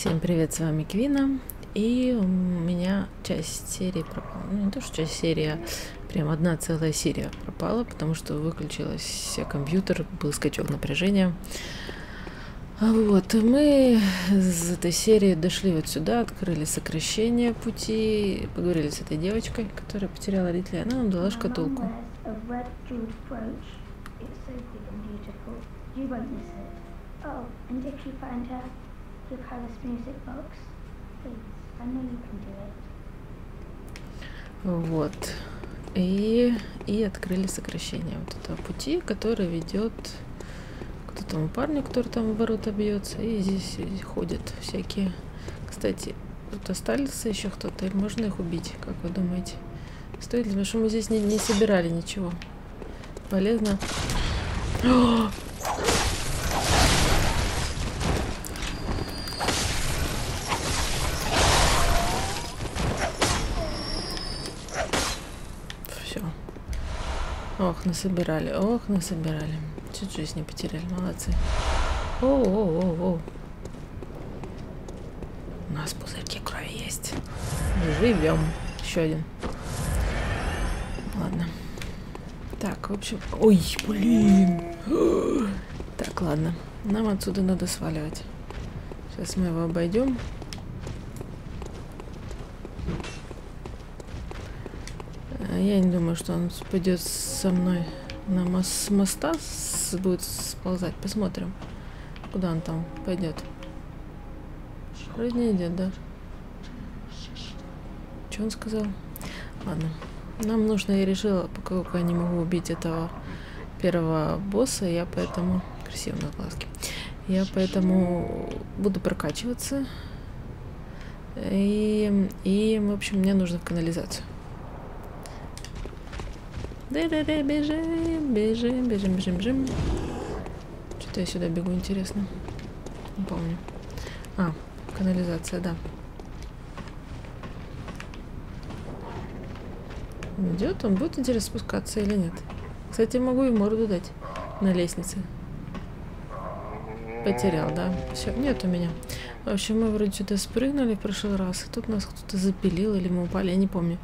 Всем привет, с вами Квина. И у меня часть серии пропала. Ну, не то, что часть серии, а прям одна целая серия пропала, потому что выключился компьютер, был скачок напряжения. А Вот, мы из этой серии дошли вот сюда, открыли сокращение пути, поговорили с этой девочкой, которая потеряла родителей. Она нам дала шкатулку. You won't miss it. Oh, and if you find her, this music box. Please, I know you can do it. Вот. И, и открыли сокращение вот этого пути, который ведет к тому парню, который там в ворота бьется. И здесь ходят всякие. Кстати, тут остался еще кто-то, и можно их убить, как вы думаете? Стоит ли? Потому что мы здесь не, не собирали ничего. Полезно. Все. Ох, насобирали, ох, насобирали. Чуть жизнь не потеряли, молодцы. О, о, о, о. У нас пузырьки крови есть. Живем. Еще один. Ладно. Так, в общем... Ой, блин. Так, ладно. Нам отсюда надо сваливать. Сейчас мы его обойдем. А Я не думаю, что он пойдет со мной на мос- с моста, с- будет сползать. Посмотрим, куда он там пойдет. Вроде не идет, да? Что он сказал? Ладно. Нам нужно, я решила, пока я не могу убить этого первого босса, я поэтому... Красиво на глазки. Я поэтому буду прокачиваться. И, и, в общем, мне нужно в канализацию. Бежим, бежим, бежим, бежим, бежим. Что-то я сюда бегу, интересно. Не помню. А, канализация, да. Идет, он будет интересно спускаться или нет? Кстати, могу и морду дать на лестнице. Потерял, да? Все, нет у меня. В общем, мы вроде сюда спрыгнули в прошлый раз, и тут нас кто-то запилил, или мы упали, я не помню.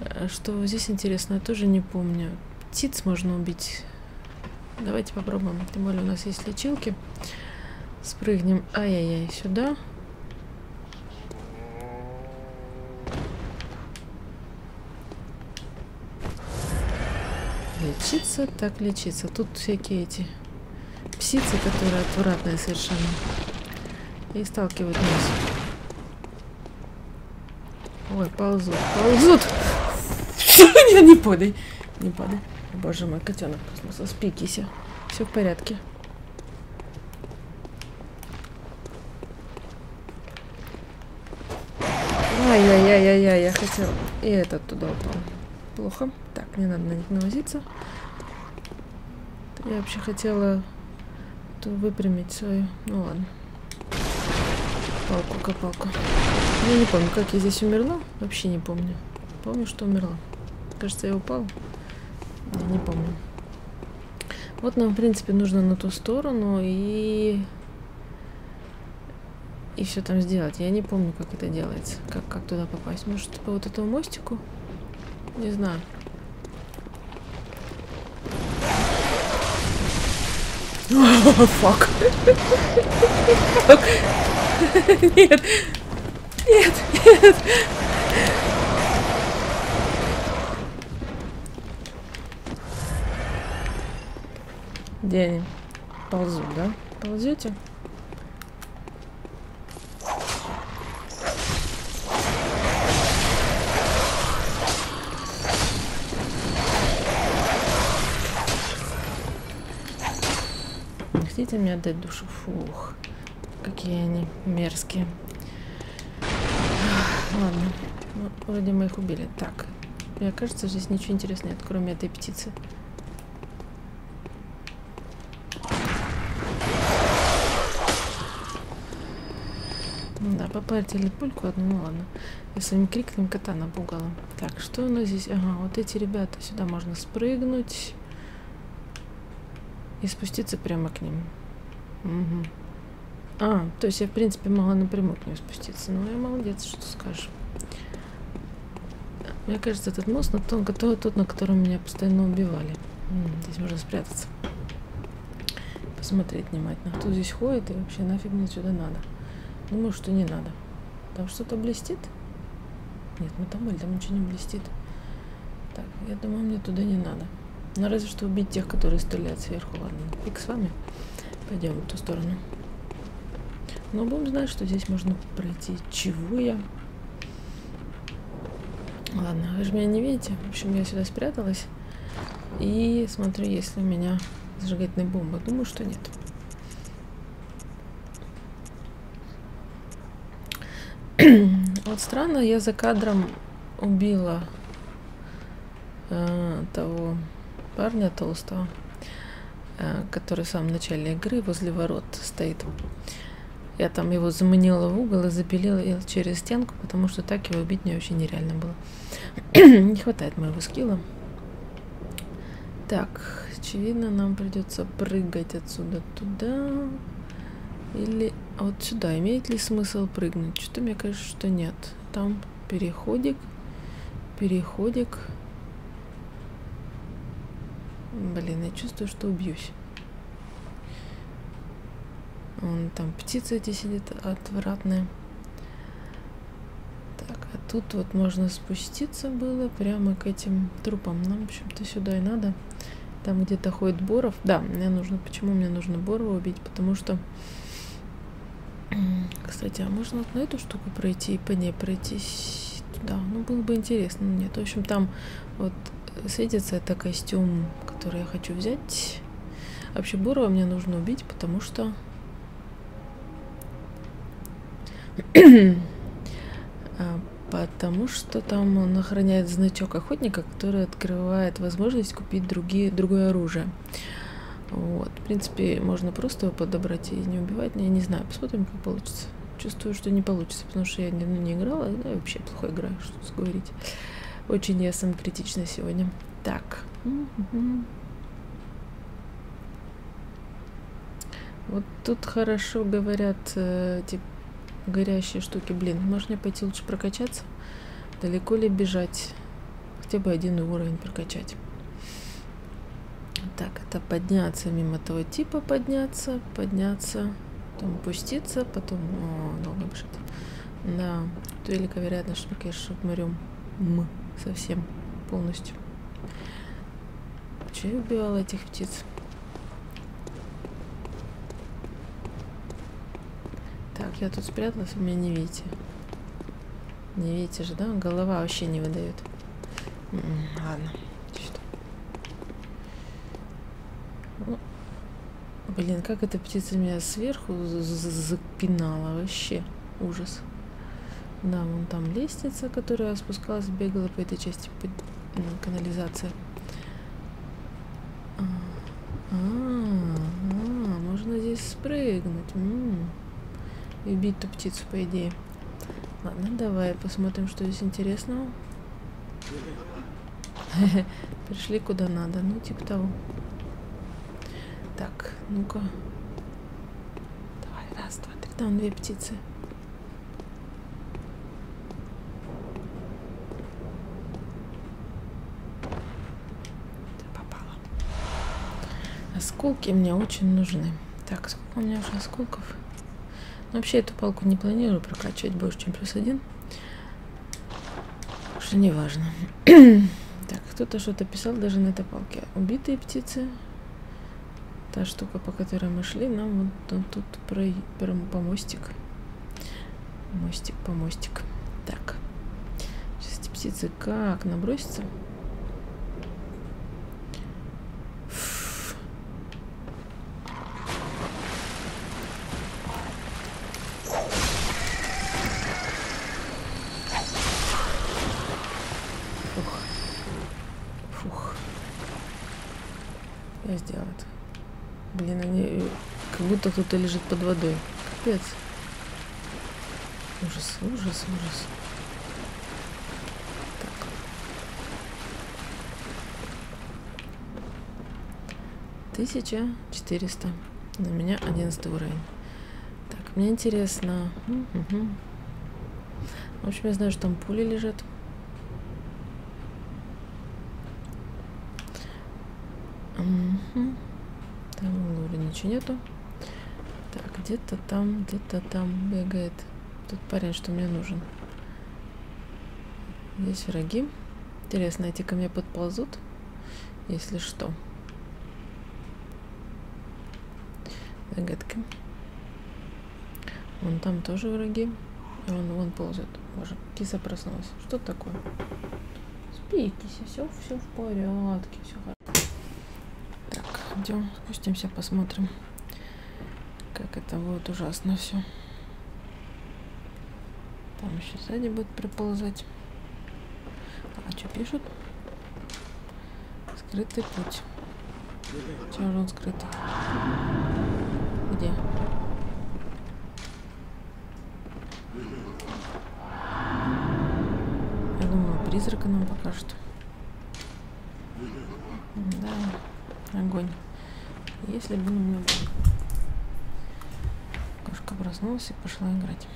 Э, Что здесь интересно, я тоже не помню. Птиц можно убить. Давайте попробуем. Тем более у нас есть лечилки. Спрыгнем. Ай-яй-яй, сюда. Лечиться, так лечиться. Тут всякие эти псицы, которые отвратные совершенно. И сталкивают нас. Ой, ползут, ползут. Не, падай. Не падай. Боже мой, котенок космоса, спикися. Все в порядке. Ай-яй-яй-яй-яй, я хотел... И этот туда упал. Плохо. Так, не надо на них навозиться. Я вообще хотела выпрямить свою... Ну ладно. Палку-копалку. Я не помню, как я здесь умерла. Вообще не помню. Помню, что умерла. Кажется, я упала. Я не помню. Вот нам, в принципе, нужно на ту сторону и... И все там сделать. Я не помню, как это делается. Как, как туда попасть. Может, по вот этому мостику? Не знаю. Фак. Нет. Нет, нет. Где они? Ползут, да? Ползете? Хотите мне отдать душу? Фух, какие они мерзкие. Ладно, ну, вроде мы их убили. Так, мне кажется, здесь ничего интересного нет, кроме этой птицы. Попортили пульку одну, ну ладно. Я своим криком кота напугала. Так, что у нас здесь? Ага, вот эти ребята. Сюда можно спрыгнуть. И спуститься прямо к ним. Угу. А, то есть я, в принципе, могла напрямую к нему спуститься. Ну, я молодец, что скажешь. Мне кажется, этот мост на тот, тот, на котором меня постоянно убивали. Здесь можно спрятаться. Посмотреть внимательно, кто здесь ходит и вообще нафиг мне сюда надо. Думаю, что не надо. Там что-то блестит? Нет, мы там были, там ничего не блестит. Так, я думаю, мне туда не надо. Ну, разве что убить тех, которые стреляют сверху. Ладно, фиг с вами. Пойдем в ту сторону. Но будем знать, что здесь можно пройти. Чего я? Ладно, вы же меня не видите. В общем, я сюда спряталась. И смотрю, есть ли у меня зажигательная бомба. Думаю, что нет. вот странно, я за кадром убила э, того парня толстого, э, который в самом начале игры возле ворот стоит. Я там его заманила в угол и запилила через стенку, потому что так его убить мне вообще нереально было. Не хватает моего скилла. Так, очевидно, нам придется прыгать отсюда туда. Или вот сюда. Имеет ли смысл прыгнуть? Что-то мне кажется, что нет. Там переходик. Переходик. Блин, я чувствую, что убьюсь. Вон там птица эти сидит отвратная. Так, а тут вот можно спуститься было прямо к этим трупам. Нам, в общем-то, сюда и надо. Там где-то ходит Боров. Да, мне нужно... Почему мне нужно Борова убить? Потому что... Кстати, а можно вот на эту штуку пройти и по ней пройтись туда? Ну, было бы интересно. Нет, в общем, там вот светится это костюм, который я хочу взять. Вообще, Борова мне нужно убить, потому что А, потому что там он охраняет значок охотника, который открывает возможность купить другие, другое оружие. Вот. В принципе, можно просто его подобрать и не убивать. Я не знаю, посмотрим, как получится. Чувствую, что не получится, потому что я ну, не играла, да, вообще плохо играю, что говорить. Очень я самокритична сегодня. Так. Вот тут хорошо говорят, э, типа, горящие штуки. Блин, может мне пойти лучше прокачаться? Далеко ли бежать? Хотя бы один уровень прокачать. Так, это подняться мимо того типа, подняться, подняться, потом опуститься, потом... О, долго бежит. Да, то велика вероятность, что, конечно, умрем. Мы совсем полностью. Че я убивала этих птиц? Так, я тут спряталась, вы меня не видите. Не видите же, да? Голова вообще не выдает. ладно. Что? Ну, блин, как эта птица меня сверху запинала. Вообще ужас. Да, вон там лестница, которая спускалась, бегала по этой части по ну, канализации. А, а, а, можно здесь спрыгнуть. М -м -м и убить ту птицу, по идее. Ладно, давай посмотрим, что здесь интересного. Пришли куда надо, ну типа того. Ну-ка. Давай, раз, два, три. Там две птицы. Попала. Осколки мне очень нужны. Так, сколько у меня уже осколков? Вообще эту палку не планирую прокачивать больше, чем плюс один. Что не важно. так, кто-то что-то писал даже на этой палке. Убитые птицы. Та штука, по которой мы шли, нам вот тут про, про помостик. Мостик, помостик. Так. Сейчас эти птицы как набросятся? Будто кто-то лежит под водой. Капец. Ужас, ужас, ужас. Так. Тысяча четыреста. На меня одиннадцатый уровень. Так, мне интересно. Угу. В общем, я знаю, что там пули лежат. Угу. Там вроде ничего нету. Так, где-то там, где-то там бегает тот парень, что мне нужен. Здесь враги. Интересно, эти ко мне подползут, если что. Загадка. Вон там тоже враги. И он вон ползет. Боже, киса проснулась. Что такое? Спи, кися, все, все в порядке, все хорошо. Идем, спустимся, посмотрим, как это будет ужасно все. Там еще сзади будет приползать. А что пишут? Скрытый путь. Чего же он скрытый? Где? Я думала, призрака нам покажет. Да, огонь. Если бы. Кошка проснулась и пошла играть.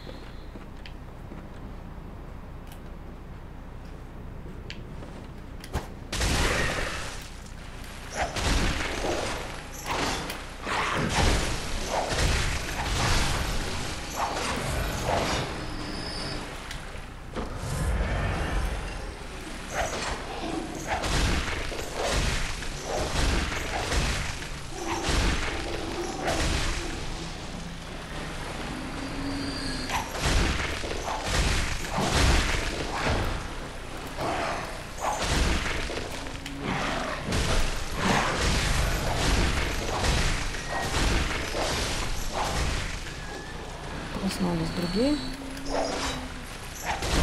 Проснулись другие.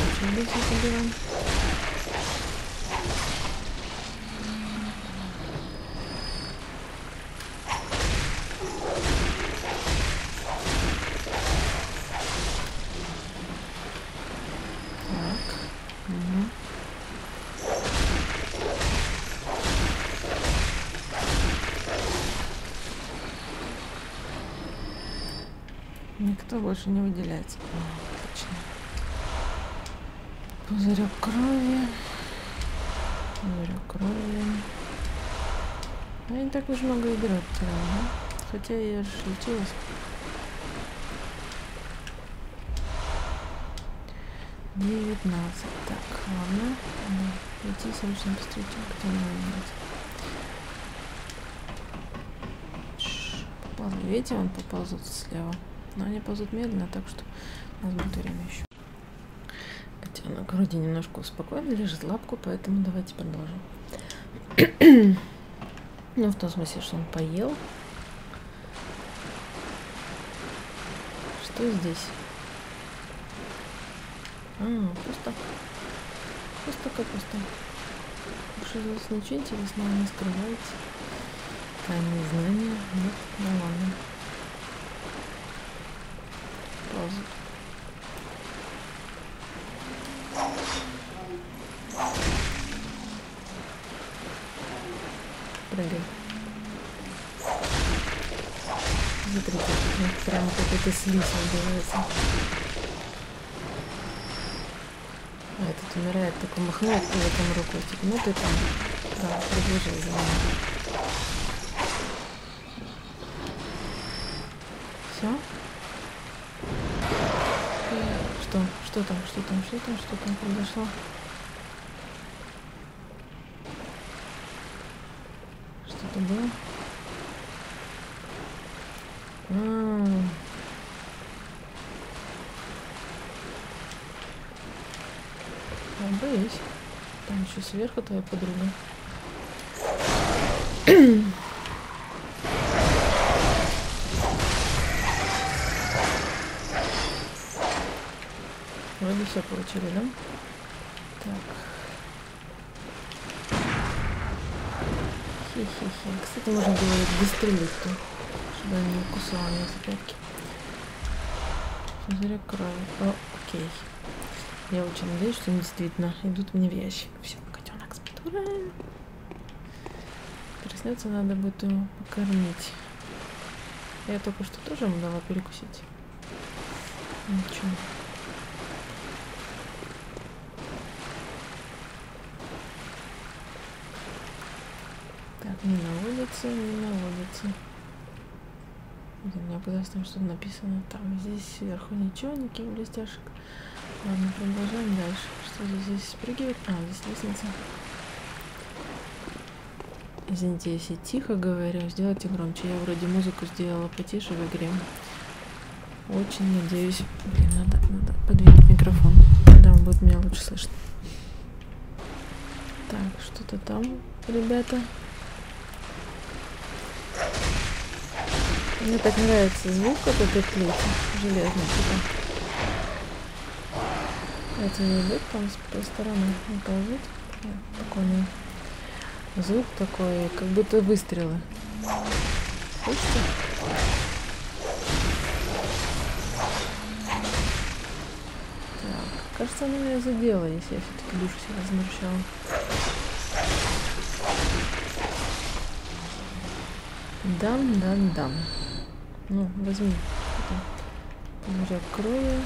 Очень быстро собираем. Так. Угу. Никто больше не выделяется. Отлично. Пузырек крови. Пузырек крови. Я не так уж много играю потеряла, да? Хотя я же лечилась. Девятнадцать. Так, ладно. Идти срочно быстрее, кто не. Тш, Попал. Видите, он поползут слева. Но они ползут медленно, так что у нас будет время еще. Котенок вроде немножко успокоен, лежит лапку, поэтому давайте продолжим. ну, в том смысле, что он поел. Что здесь? А, пусто. Пусто как пусто. Больше здесь ничего интересного не скрываете. Тайные знания. Нет, ну ладно. Ползут. Прыгай. Смотрите, вот прям какой-то слизь набивается. А этот умирает, только махнул этом рукой. Типа, ну ты там, да, продолжай за мной. Все? Что? Что там? Что там? Что там? Что там произошло? Что-то было? А, а, боюсь. Там еще сверху твоя подруга. Вроде все получили, да? Так. Хи-хи-хи. Кстати, можно было их дострелить, то, чтобы они не кусала меня за пятки. Пузырек крови. О, окей. Я очень надеюсь, что они действительно идут мне в ящик. Все. Ура! Проснется, надо будет его покормить. Я только что тоже ему дала перекусить. Ничего. Так, не наводится, не наводится. Это у меня казалось, там что-то написано. Там здесь сверху ничего, никаких блестяшек. Ладно, продолжаем дальше. Что здесь, здесь спрыгивает? А, здесь лестница. Извините, если тихо говорю, сделайте громче. Я вроде музыку сделала потише в игре. Очень надеюсь. Блин, надо, надо подвинуть микрофон. Да, будет меня лучше слышно. Так, что-то там, ребята. Мне так нравится звук от этой плети железной. Типа. Это не идет там с той стороны. Это вот такой звук такой, как будто выстрелы. Слышите? Так, кажется, она меня задела, если я все-таки душу себе разморщала. Дам, дам, дам. Ну, возьми. Уже открою.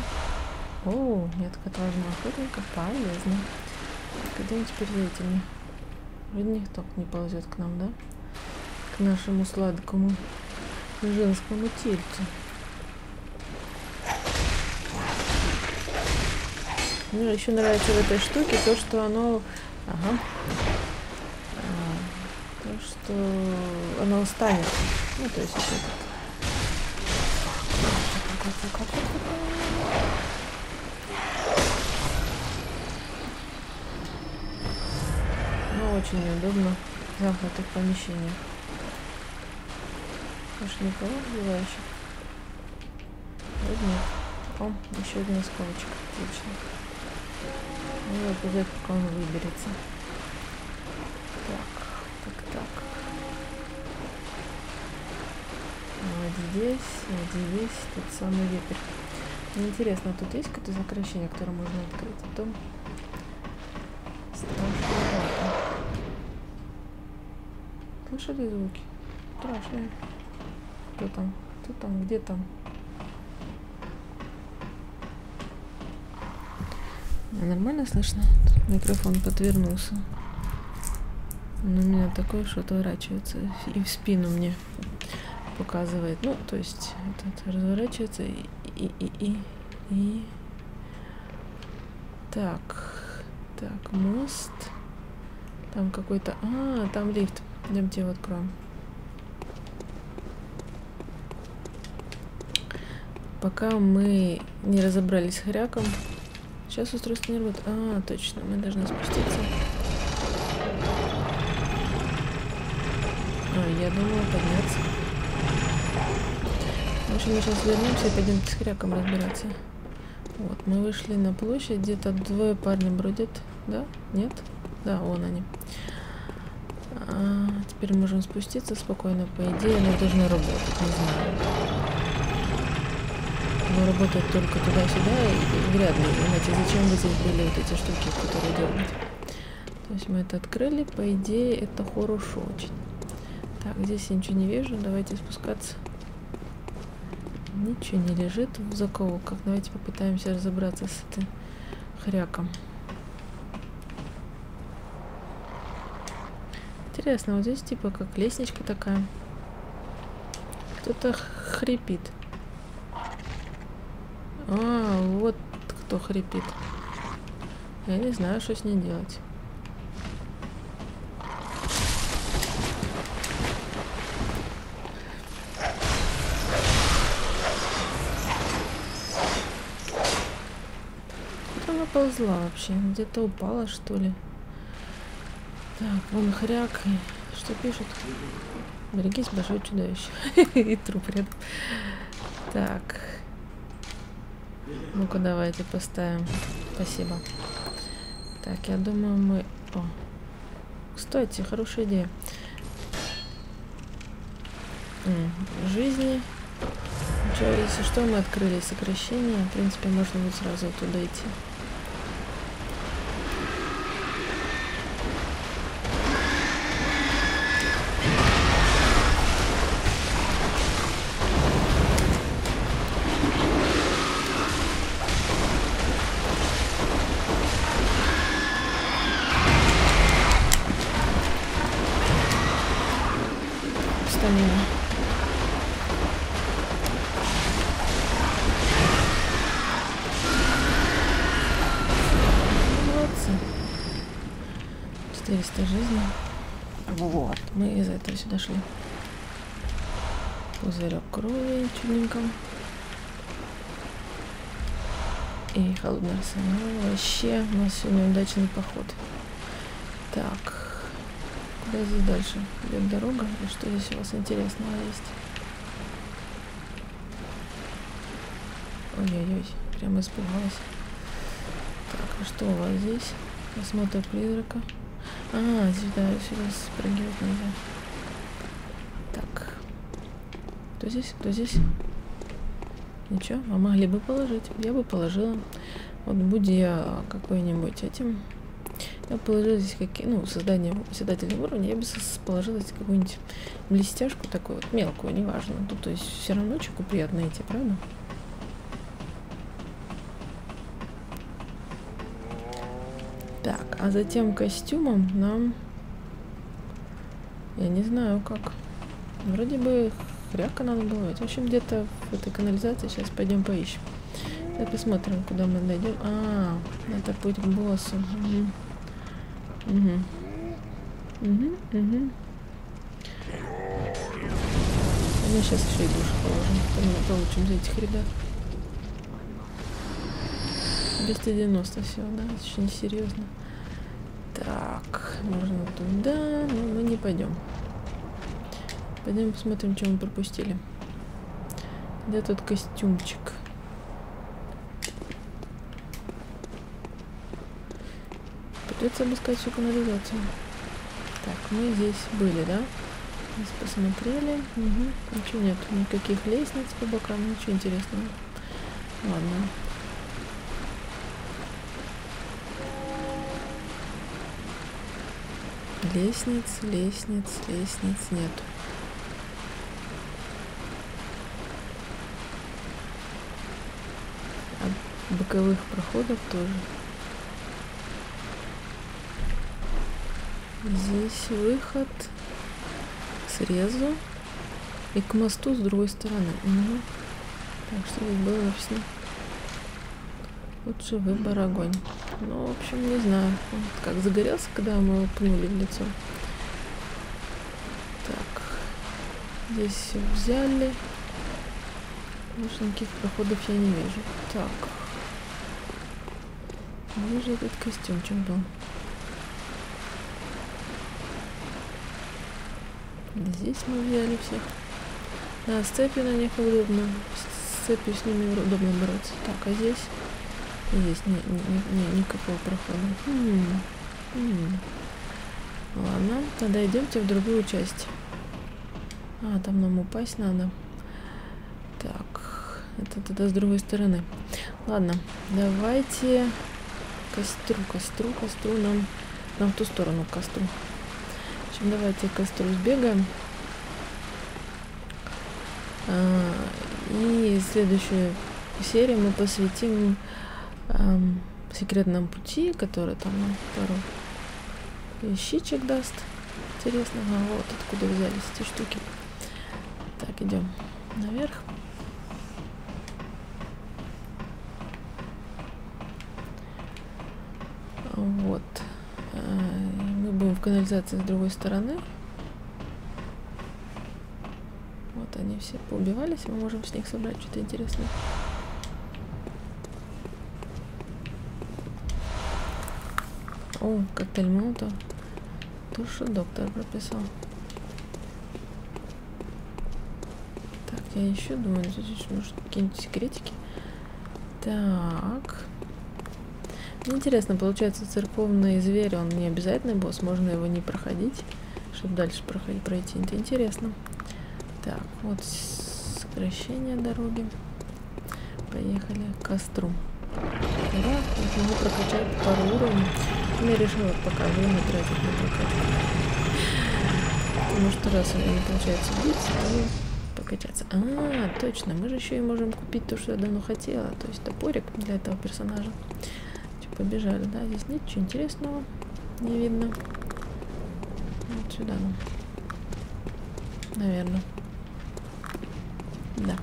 О, метка отважного охотника полезно. Когда-нибудь передайте мне. Вроде никто не ползет к нам, да? К нашему сладкому женскому тельцу. Мне еще нравится в этой штуке то, что оно... Ага. А, то, что оно устанет. Ну, то есть это... очень неудобно в замкнутых помещениях. Может никого убивающих? Вот нет. О, еще один осколочек. Отлично. Ну и подождать, пока он выберется. Так, так, так. Вот здесь, вот здесь, тот самый вепрь. Мне интересно, тут есть какое-то сокращение, которое можно открыть? А то Слышали звуки? Страшные. Кто там? Кто там? Где там? Нормально слышно? Микрофон подвернулся. Он у меня такой, что отворачивается и в спину мне показывает. Ну, то есть этот разворачивается и, и, и, и, и... Так, так, мост. Там какой-то... А, там лифт. Идемте его откроем. Пока мы не разобрались с хряком. Сейчас устройство не работает. А, точно, мы должны спуститься. А, я думала подняться. В общем, мы сейчас вернемся и пойдем с хряком разбираться. Вот, мы вышли на площадь, где-то двое парня бродят. Да? Нет? Да, вон они. А, теперь можем спуститься спокойно. По идее, оно должно работать, не знаю. Оно работает только туда-сюда и вряд ли. Иначе зачем вы здесь были вот эти штуки, которые дернуть? То есть мы это открыли. По идее, это хорошо очень. Так, здесь я ничего не вижу. Давайте спускаться. Ничего не лежит в закоулках. Давайте попытаемся разобраться с этим хряком. Интересно, вот здесь типа как лестничка такая. Кто-то хрипит. А, вот кто хрипит. Я не знаю, что с ней делать. Куда она ползла вообще? Где-то упала, что ли? Так, вон хряк. Что пишет? Берегись, большое чудовище. И труп рядом. Так. Ну-ка, давайте поставим. Спасибо. Так, я думаю, мы... О. Кстати, хорошая идея. Жизни. Ничего, если что, мы открыли сокращение. В принципе, можно будет сразу туда идти. 400 жизней. Вот, мы из этого сюда шли. Пузырек крови чудненько. И холодный арсенал. Вообще у нас сегодня удачный поход. Так, куда здесь дальше? Идет дорога? И что здесь у вас интересного есть? Ой-ой-ой, прямо испугалась. Так, а что у вас здесь? Осмотр призрака. А, сюда, сюда спрыгивать нельзя. Так. Кто здесь? Кто здесь? Ничего, а могли бы положить. Я бы положила. Вот будь я какой-нибудь этим. Я положила здесь какие, ну, создание создательного уровня, я бы положила здесь какую-нибудь блестяшку такую вот, мелкую, неважно. Тут, то есть, все равно чеку приятно идти, правда? Так, а затем костюмом нам... Я не знаю как. Вроде бы хряка надо было. В общем, где-то в этой канализации сейчас пойдем поищем. Так, посмотрим, куда мы дойдем. А, это путь к боссу. Угу. Угу. Угу, угу. Мы сейчас еще и душу положим. Получим за этих ребят. 290 всего, да, очень серьезно. Можно туда, но мы не пойдем. Пойдем посмотрим, что мы пропустили. Где тут костюмчик? Придется обыскать всю канализацию. Так, мы здесь были, да? Здесь посмотрели. Угу. Ничего нет, никаких лестниц по бокам, ничего интересного. Ладно. Лестниц, лестниц, лестниц нет. А боковых проходов тоже. Здесь выход срезу и к мосту с другой стороны. Угу. Так, что здесь было написано? Лучше выбор огонь. Ну, в общем, не знаю. Он как загорелся, когда мы его пнули в лицо. Так. Здесь все взяли. Больше никаких проходов я не вижу. Так. Же этот костюмчик был? Здесь мы взяли всех. Да, с цепью на них удобно. С цепью с ними удобно бороться. Так, а здесь? Здесь ни, ни, ни, никакого прохода. М -м -м. Ладно, тогда идемте в другую часть. А, там нам упасть надо. Так, это тогда с другой стороны. Ладно, давайте костру, костру, костру нам, нам в ту сторону костру. В общем, давайте костру сбегаем. А, и следующую серию мы посвятим эм, секретном пути, который там нам пару вещичек даст. Интересно, а вот откуда взялись эти штуки. Так, идем наверх. Вот. Э, мы будем в канализации с другой стороны. Вот они все поубивались, мы можем с них собрать что-то интересное. О, коктейль молотов. То, что доктор прописал. Так, я еще думаю, здесь может какие-нибудь секретики. Так. Интересно, получается, церковный зверь, он не обязательный босс, можно его не проходить, чтобы дальше проходить, пройти. Это интересно. Так, вот сокращение дороги. Поехали к костру. Да, вот прокачать пару уровней. Я решила пока время тратить на прокачку. Потому что раз у меня не получается биться, то покачаться. А, точно, мы же еще и можем купить то, что я давно хотела. То есть топорик для этого персонажа. Че, побежали, да? Здесь нет ничего интересного. Не видно. Вот сюда ну. Наверное. Да.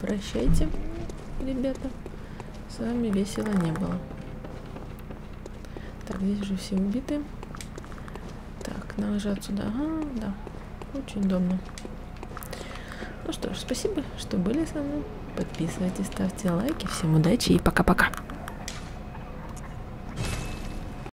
Прощайте, ребята. С вами весело не было. Так, здесь уже все убиты. Так, нажать сюда. Ага, да. Очень удобно. Ну что ж, спасибо, что были со мной. Подписывайтесь, ставьте лайки. Всем удачи и пока-пока.